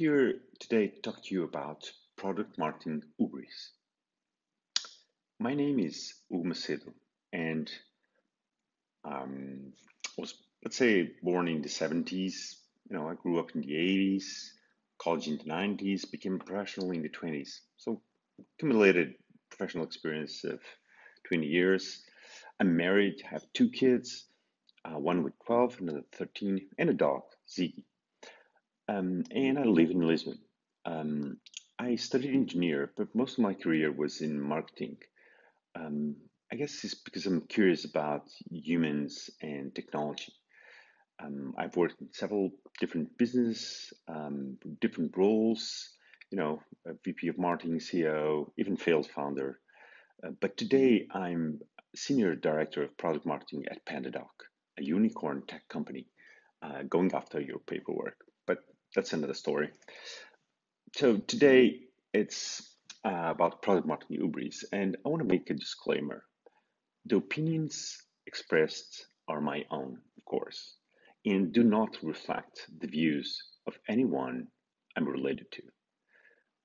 here today to talk to you about product marketing Hubris. My name is Hugo Macedo, and um, was let's say born in the 70s. You know, I grew up in the 80s, college in the 90s, became a professional in the 20s. So accumulated professional experience of 20 years. I'm married, have two kids, uh, one with 12, another 13, and a dog, Ziggy. Um, and I live in Lisbon. Um, I studied engineer, but most of my career was in marketing. Um, I guess it's because I'm curious about humans and technology. Um, I've worked in several different business, um, different roles, you know, VP of marketing, CEO, even failed founder. Uh, but today I'm senior director of product marketing at PandaDoc, a unicorn tech company, uh, going after your paperwork. That's another story. So today it's uh, about product marketing Hubris, and I want to make a disclaimer. The opinions expressed are my own, of course, and do not reflect the views of anyone I'm related to.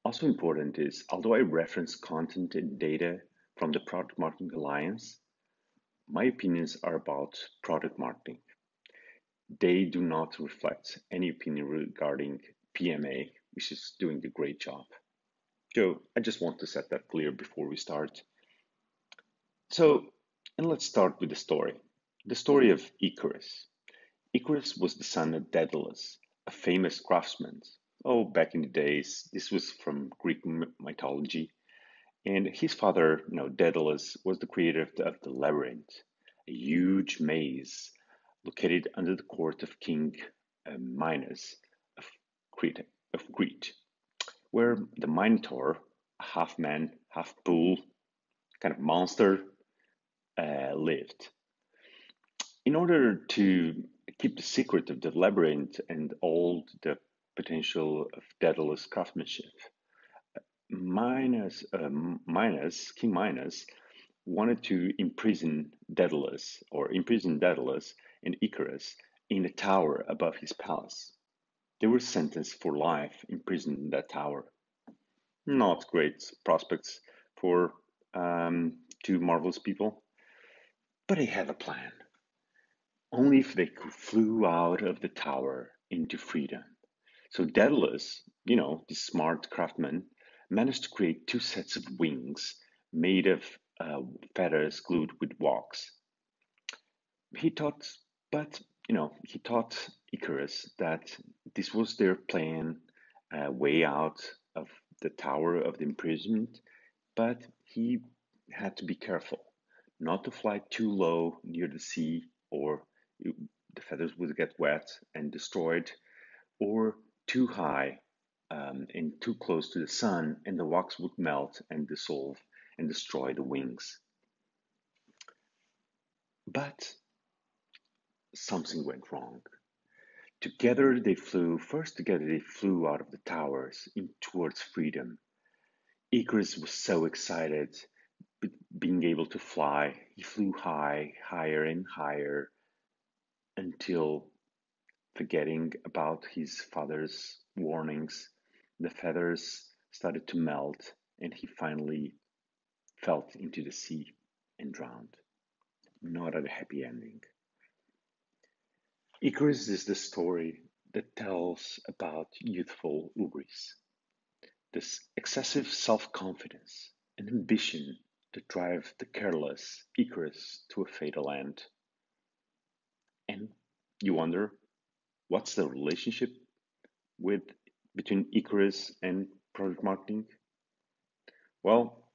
Also important is, although I reference content and data from the Product Marketing Alliance, my opinions are about product marketing. They do not reflect any opinion regarding PMA, which is doing a great job. So I just want to set that clear before we start. So, and let's start with the story. The story of Icarus. Icarus was the son of Daedalus, a famous craftsman oh, back in the days, this was from Greek mythology. And his father, you know, Daedalus, was the creator of the, of the labyrinth, a huge maze located under the court of King uh, Minos of Crete, of Crete, where the Minotaur, a half man, half bull, kind of monster, uh, lived. In order to keep the secret of the labyrinth and all the potential of Daedalus craftsmanship. Minos, uh, Minos, King Minos, wanted to imprison Daedalus or imprison Daedalus and Icarus in a tower above his palace. They were sentenced for life imprisoned in that tower. Not great prospects for um, two marvelous people, but they had a plan. Only if they could flew out of the tower into freedom. So Daedalus, you know, this smart craftsman, managed to create two sets of wings made of uh, feathers glued with wax. He thought, but you know, he taught Icarus that this was their plan, uh, way out of the tower of the imprisonment, but he had to be careful not to fly too low near the sea, or the feathers would get wet and destroyed, or too high um, and too close to the sun, and the wax would melt and dissolve and destroy the wings. But something went wrong. Together they flew, first together they flew out of the towers in, towards freedom. Icarus was so excited being able to fly. He flew high, higher and higher until Forgetting about his father's warnings, the feathers started to melt and he finally fell into the sea and drowned. Not a happy ending. Icarus is the story that tells about youthful Hubris, this excessive self confidence and ambition that drive the careless Icarus to a fatal end. And you wonder what's the relationship with between Icarus and product marketing? Well,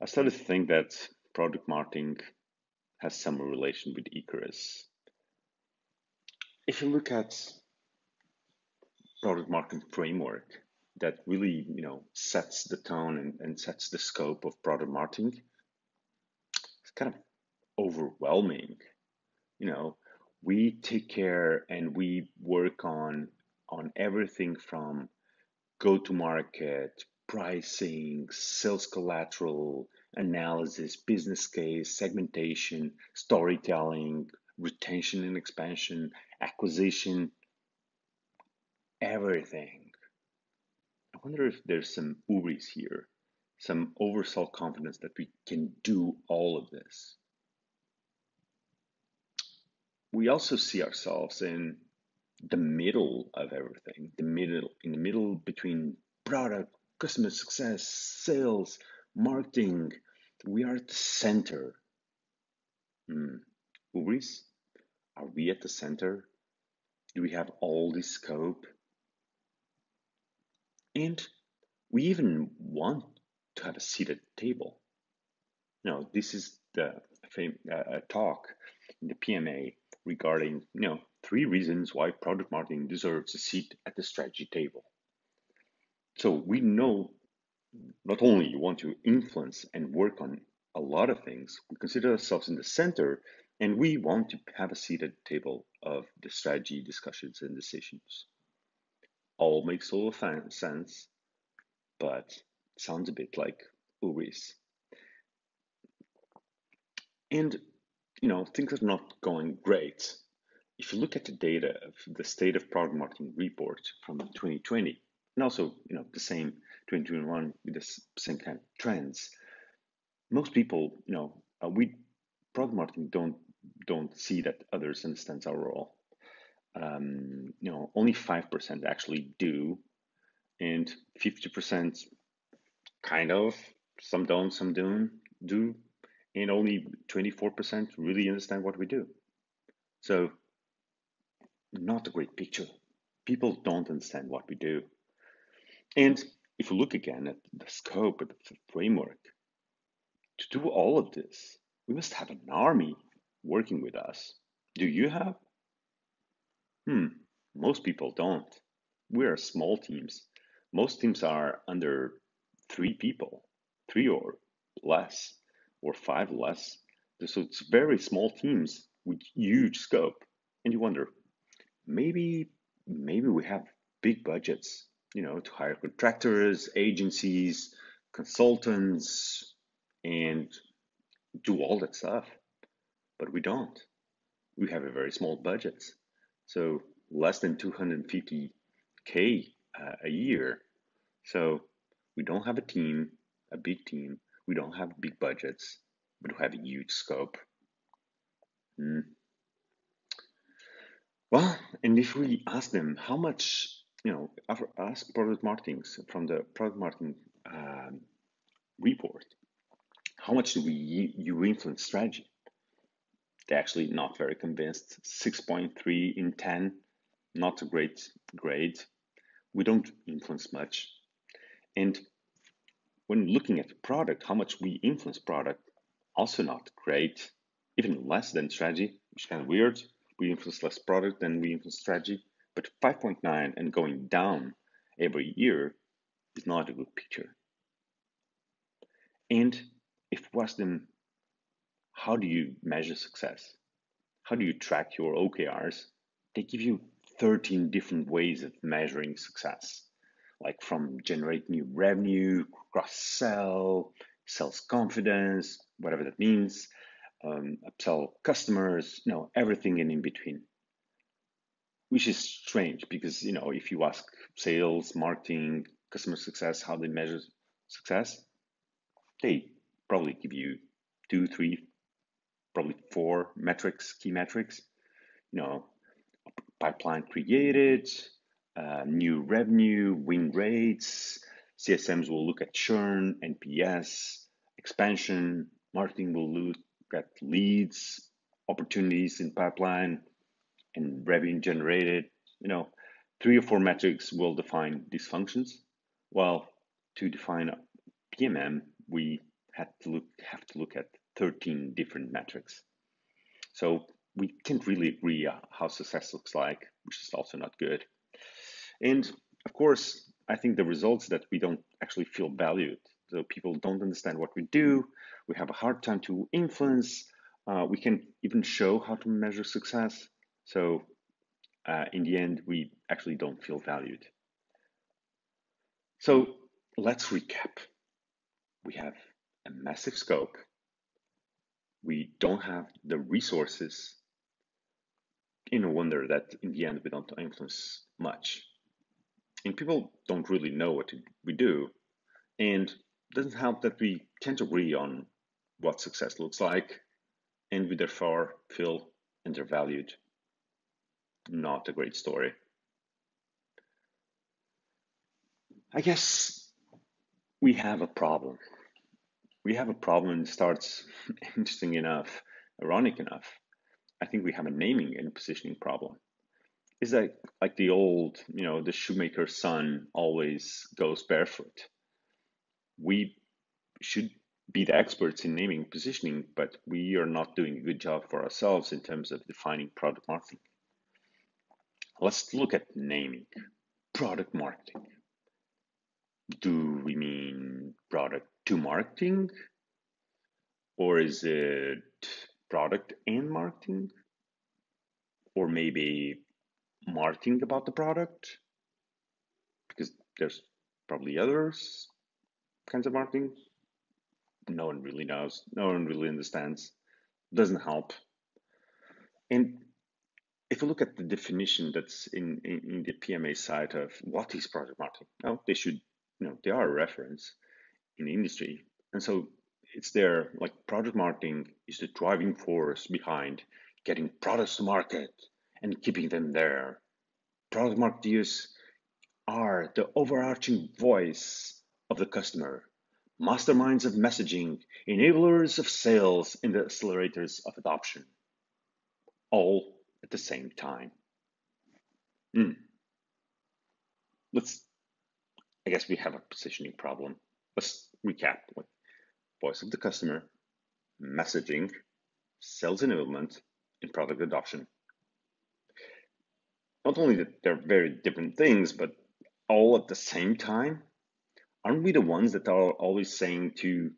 I started to think that product marketing has some relation with Icarus. If you look at product marketing framework that really, you know, sets the tone and, and sets the scope of product marketing, it's kind of overwhelming. You know, we take care and we work on on everything from go to market pricing sales collateral analysis business case segmentation storytelling retention and expansion acquisition everything I wonder if there's some hubris here, some over confidence that we can do all of this. We also see ourselves in the middle of everything, the middle, in the middle between product, customer success, sales, marketing. We are at the center. Hmm. Hubris, are we at the center? Do we have all this scope? And we even want to have a seat at the table. No, this is the fam- uh, talk in the PMA regarding you know three reasons why product marketing deserves a seat at the strategy table. So we know not only you want to influence and work on a lot of things, we consider ourselves in the center and we want to have a seat at the table of the strategy discussions and decisions. All makes a little sense, but sounds a bit like hubris. And you know, things are not going great. If you look at the data of the state of product marketing report from 2020, and also, you know, the same 2021 with the same kind of trends, most people, you know, uh, we product marketing don't don't see that others understands our role. Um, you know, only five percent actually do, and fifty percent kind of some don't, some don't do, and only 24% really understand what we do. So, not a great picture. People don't understand what we do. And if you look again at the scope of the framework, to do all of this, we must have an army working with us. Do you have? Hmm, most people don't. We're small teams. Most teams are under three people, three or less or five less. So it's very small teams with huge scope. And you wonder, maybe maybe we have big budgets, you know, to hire contractors, agencies, consultants, and do all that stuff. But we don't. We have a very small budget. So less than 250k uh, a year. So we don't have a team, a big team, we don't have big budgets, but we have a huge scope. Mm. Well, and if we ask them how much, you know, ask product marketing from the product marketing um, report, how much do we you influence strategy? They're actually not very convinced. 6.3 in 10, not a great grade. We don't influence much. And when looking at the product, how much we influence product, also not great, even less than strategy, which is kind of weird. We influence less product than we influence strategy, but 5.9 and going down every year is not a good picture. And if ask them, how do you measure success? How do you track your OKRs? They give you 13 different ways of measuring success like from generate new revenue, cross sell, sales confidence, whatever that means, um, upsell customers, you know, everything in, in between. Which is strange because, you know, if you ask sales, marketing, customer success, how they measure success, they probably give you two, three, probably four metrics, key metrics. You know, pipeline created, uh, new revenue, win rates. CSMs will look at churn, NPS, expansion. Marketing will look at leads, opportunities in pipeline, and revenue generated. You know, three or four metrics will define these functions. While to define PMM, we had to look have to look at 13 different metrics. So we can't really agree how success looks like, which is also not good. And of course, I think the results that we don't actually feel valued. So people don't understand what we do. We have a hard time to influence. Uh, we can even show how to measure success. So uh, in the end, we actually don't feel valued. So let's recap. We have a massive scope. We don't have the resources. In a wonder that in the end we don't influence much. and people don't really know what we do. And doesn't help that we can't agree on what success looks like, and we therefore feel undervalued. Not a great story. I guess we have a problem. We have a problem starts interesting enough, ironic enough. I think we have a naming and positioning problem. Is that like the old, you know, the shoemaker's son always goes barefoot? We should be the experts in naming positioning, but we are not doing a good job for ourselves in terms of defining product marketing. Let's look at naming. Product marketing. Do we mean product to marketing? Or is it product and marketing? Or maybe marketing about the product? Because there's probably others kinds of marketing. No one really knows. No one really understands. Doesn't help. And if you look at the definition that's in, in, in the PMA side of what is product marketing, now they should, you know, they are a reference in the industry. And so it's there, like product marketing is the driving force behind getting products to market and keeping them there. Product marketers are the overarching voice of the customer, masterminds of messaging, enablers of sales, and the accelerators of adoption. All at the same time. Hmm. Let's, I guess we have a positioning problem. Let's recap. Like voice of the customer, messaging, sales enablement, and product adoption. Not only that they're very different things, but all at the same time, aren't we the ones that are always saying to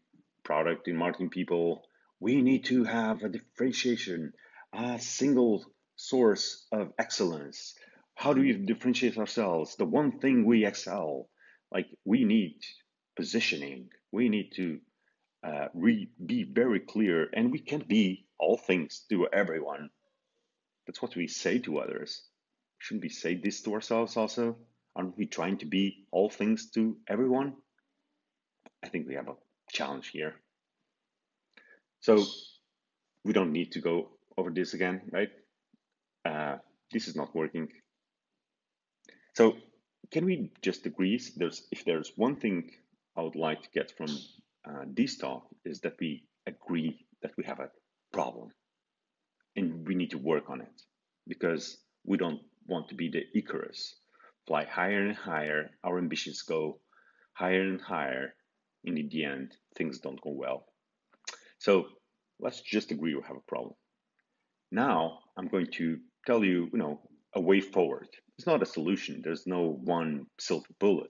product and marketing people, we need to have a differentiation, a single source of excellence. How do we differentiate ourselves? The one thing we excel, like we need positioning. We need to uh, re- be very clear, and we can't be all things to everyone. That's what we say to others. Shouldn't we say this to ourselves also? Aren't we trying to be all things to everyone? I think we have a challenge here. So we don't need to go over this again, right? uh, this is not working. So can we just agree there's if there's one thing I would like to get from uh, this talk is that we agree that we have a problem and we need to work on it because we don't want to be the Icarus, fly higher and higher, our ambitions go higher and higher, and in the end, things don't go well. So let's just agree we have a problem. Now I'm going to tell you, you know, a way forward. It's not a solution. There's no one silver bullet.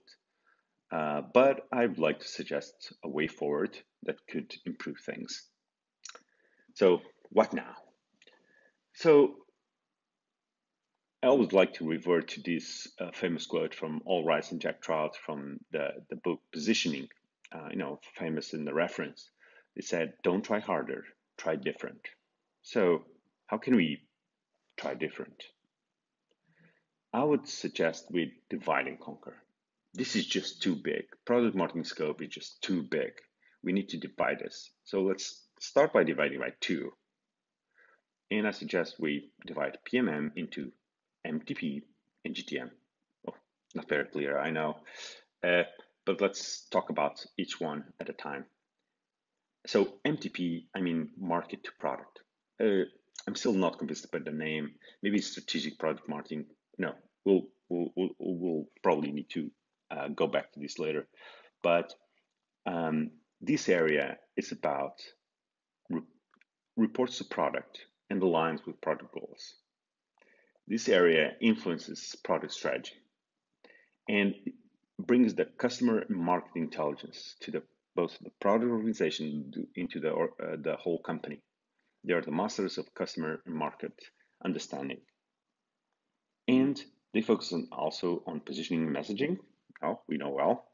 Uh, but I'd like to suggest a way forward that could improve things. So, what now? So, I always like to revert to this uh, famous quote from Al Ries and Jack Trout from the, the book Positioning, uh, you know, famous in the reference. They said, Don't try harder, try different. So, how can we try different. I would suggest we divide and conquer. This is just too big. Product marketing scope is just too big. We need to divide this. So let's start by dividing by two. And I suggest we divide PMM into MTP and GTM. Oh, not very clear, I know. Uh, but let's talk about each one at a time. So MTP, I mean market to product. Uh, I'm still not convinced about the name. Maybe strategic product marketing. No, we'll we'll we'll, we'll probably need to uh, go back to this later. But um, this area is about re- reports the product and aligns with product goals. This area influences product strategy and brings the customer market intelligence to the both the product organization into the uh, the whole company. They are the masters of customer and market understanding. And they focus on also on positioning and messaging, oh, we know well,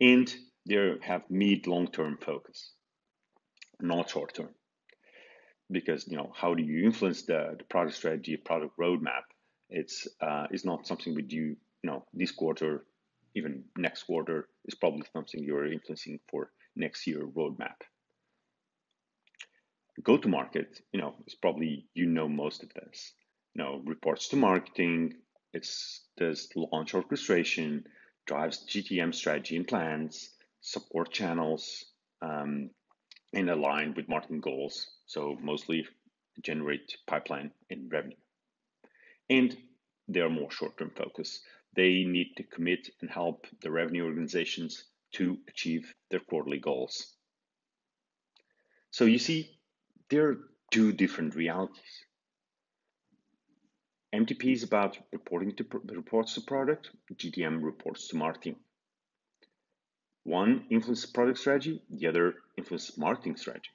and they have mid long term focus, not short term. Because you know, how do you influence the, the product strategy, product roadmap? It's uh, it's not something we do, you know, this quarter even next quarter is probably something you're influencing for next year roadmap. Go to market, you know, it's probably you know most of this. You know, reports to marketing, it's does launch orchestration, drives GTM strategy and plans, support channels, um, and align with marketing goals. So mostly generate pipeline and revenue. And they are more short-term focused. They need to commit and help the revenue organizations to achieve their quarterly goals. So you see, there are two different realities. MTP is about reporting to reports to product, GTM reports to marketing. One influences product strategy, the other influences marketing strategy.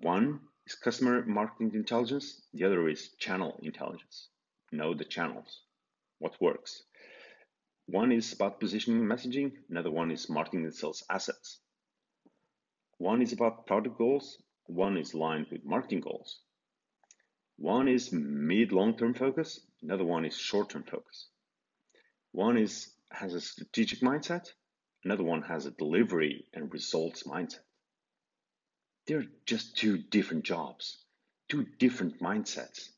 One is customer marketing intelligence, the other is channel intelligence. Know the channels, what works. One is about positioning and messaging, another one is marketing and sales assets. One is about product goals, one is aligned with marketing goals. One is mid long term focus, another one is short term focus. One is has a strategic mindset, another one has a delivery and results mindset. They're just two different jobs, two different mindsets.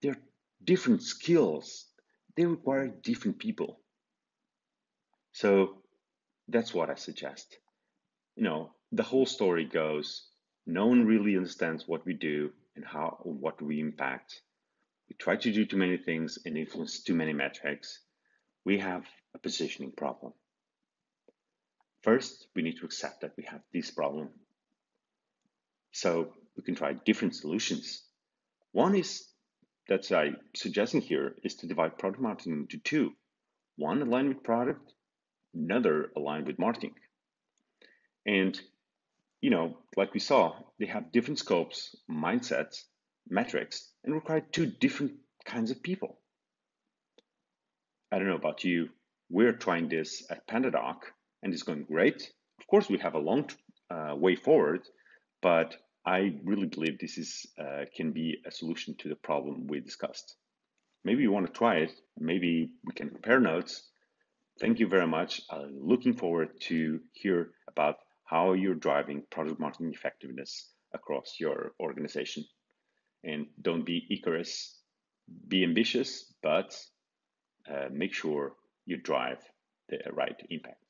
They're different skills. They require different people. So that's what I suggest. You know, the whole story goes no one really understands what we do and how what we impact. We try to do too many things and influence too many metrics. We have a positioning problem. First, we need to accept that we have this problem. So we can try different solutions. One is that I'm suggesting here is to divide product marketing into two. One aligned with product, another aligned with marketing. And you know, like we saw, they have different scopes, mindsets, metrics, and require two different kinds of people. I don't know about you. We're trying this at PandaDoc, and it's going great. Of course, we have a long uh, way forward, but I really believe this is uh, can be a solution to the problem we discussed. Maybe you want to try it. Maybe we can compare notes. Thank you very much. I'm looking forward to hear about how you're driving product marketing effectiveness across your organization. And don't be Icarus, be ambitious, but uh, make sure you drive the right impact.